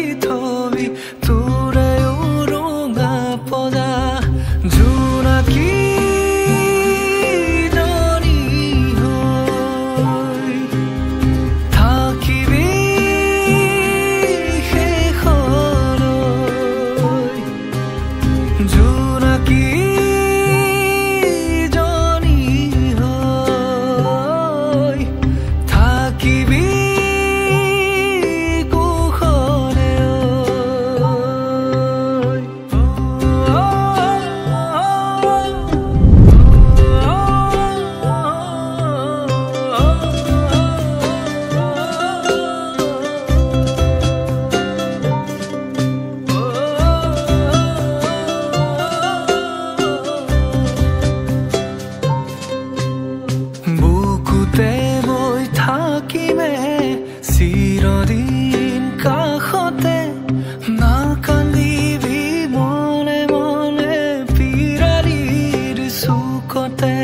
que tu importa